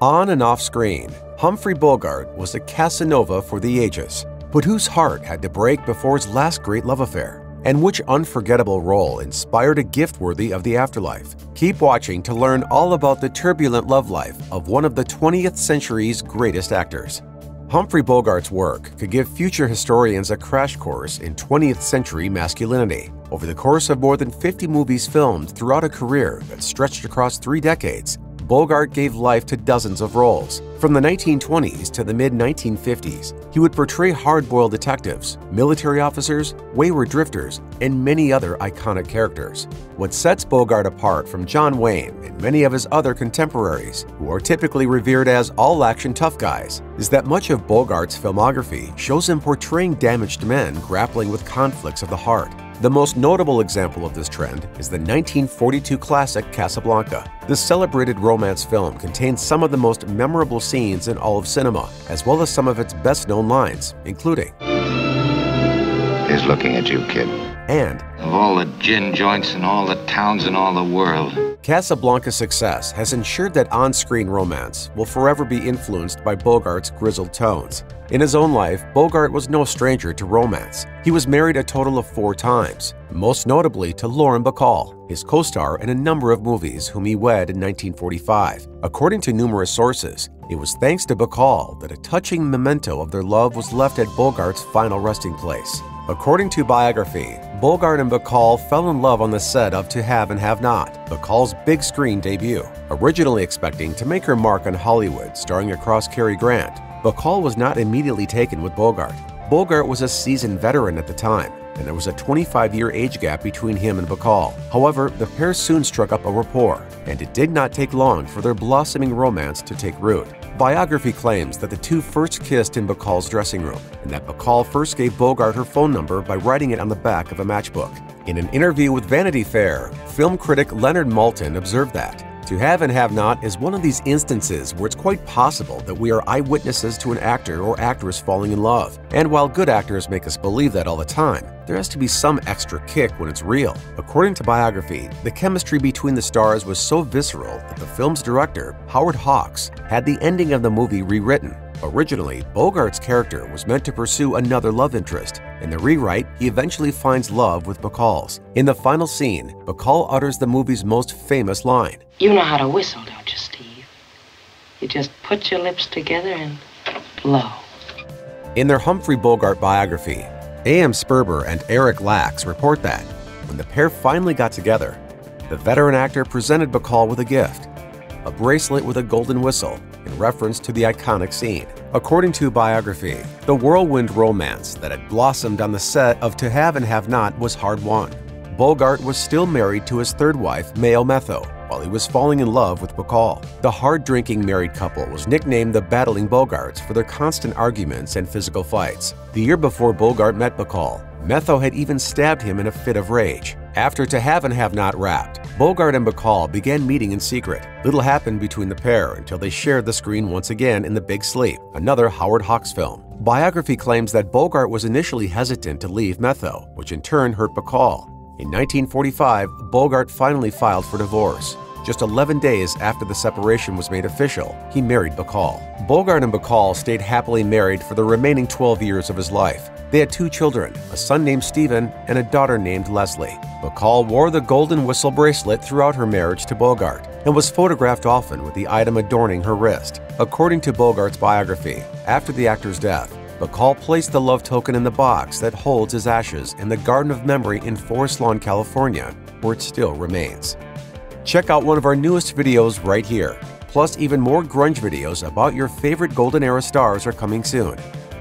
On and off screen, Humphrey Bogart was a Casanova for the ages, but whose heart had to break before his last great love affair? And which unforgettable role inspired a gift worthy of the afterlife? Keep watching to learn all about the turbulent love life of one of the 20th century's greatest actors. Humphrey Bogart's work could give future historians a crash course in 20th century masculinity. Over the course of more than 50 movies filmed throughout a career that stretched across three decades, Bogart gave life to dozens of roles. From the 1920s to the mid 1950s, he would portray hard boiled detectives, military officers, wayward drifters, and many other iconic characters. What sets Bogart apart from John Wayne and many of his other contemporaries, who are typically revered as all action tough guys, is that much of Bogart's filmography shows him portraying damaged men grappling with conflicts of the heart. The most notable example of this trend is the 1942 classic Casablanca. This celebrated romance film contains some of the most memorable scenes in all of cinema, as well as some of its best known lines, including He's looking at you, kid. And Of all the gin joints in all the towns in all the world, Casablanca's success has ensured that on screen romance will forever be influenced by Bogart's grizzled tones. In his own life, Bogart was no stranger to romance. He was married a total of four times, most notably to Lauren Bacall, his co star in a number of movies, whom he wed in 1945. According to numerous sources, it was thanks to Bacall that a touching memento of their love was left at Bogart's final resting place. According to biography, Bogart and Bacall fell in love on the set of To Have and Have Not, Bacall's big screen debut. Originally expecting to make her mark on Hollywood starring across Cary Grant, Bacall was not immediately taken with Bogart. Bogart was a seasoned veteran at the time, and there was a 25 year age gap between him and Bacall. However, the pair soon struck up a rapport, and it did not take long for their blossoming romance to take root. Biography claims that the two first kissed in Bacall's dressing room, and that Bacall first gave Bogart her phone number by writing it on the back of a matchbook. In an interview with Vanity Fair, film critic Leonard Maltin observed that to have and have not is one of these instances where it's quite possible that we are eyewitnesses to an actor or actress falling in love. And while good actors make us believe that all the time, there has to be some extra kick when it's real. According to biography, the chemistry between the stars was so visceral that the film's director, Howard Hawks, had the ending of the movie rewritten. Originally, Bogart's character was meant to pursue another love interest. In the rewrite, he eventually finds love with Bacall's. In the final scene, Bacall utters the movie's most famous line You know how to whistle, don't you, Steve? You just put your lips together and blow. In their Humphrey Bogart biography, A.M. Sperber and Eric Lax report that when the pair finally got together, the veteran actor presented Bacall with a gift a bracelet with a golden whistle in reference to the iconic scene. According to biography, the whirlwind romance that had blossomed on the set of To Have and Have Not was hard won. Bogart was still married to his third wife, Mayo Methot, while he was falling in love with Bacall. The hard drinking married couple was nicknamed the Battling Bogarts for their constant arguments and physical fights. The year before Bogart met Bacall, Methot had even stabbed him in a fit of rage. After To Have and Have Not wrapped, Bogart and Bacall began meeting in secret. Little happened between the pair until they shared the screen once again in The Big Sleep, another Howard Hawks film. Biography claims that Bogart was initially hesitant to leave Methot, which in turn hurt Bacall. In 1945, Bogart finally filed for divorce. Just 11 days after the separation was made official, he married Bacall. Bogart and Bacall stayed happily married for the remaining 12 years of his life. They had two children, a son named Stephen and a daughter named Leslie. Bacall wore the golden whistle bracelet throughout her marriage to Bogart and was photographed often with the item adorning her wrist. According to Bogart's biography, after the actor's death, Bacall placed the love token in the box that holds his ashes in the Garden of Memory in Forest Lawn, California, where it still remains. Check out one of our newest videos right here. Plus, even more grunge videos about your favorite Golden Era stars are coming soon.